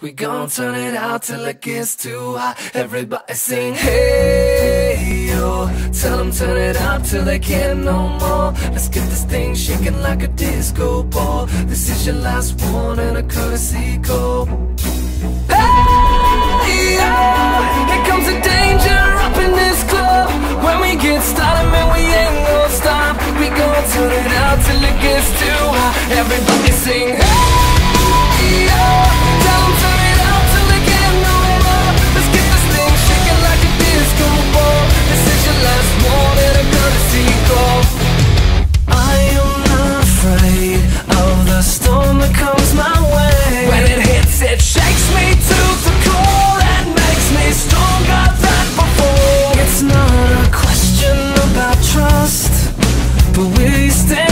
We gon' turn it out till it gets too hot. Everybody sing, hey yo. Tell them turn it up till they can't no more. Let's get this thing shaking like a disco ball. This is your last one and a courtesy call. wasted.